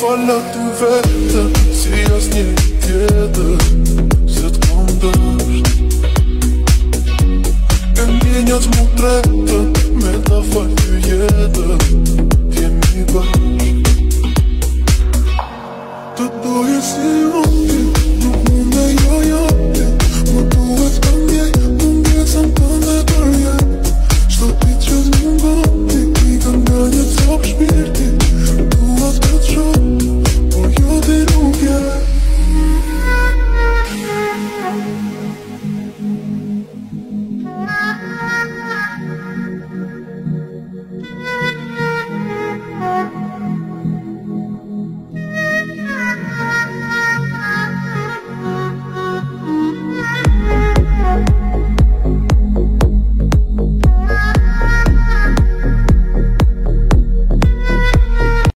полеты в это Серьезнее где-то Светком дождь. Меня тьмут это Метафорию еда Теми баш. Ты дуешь и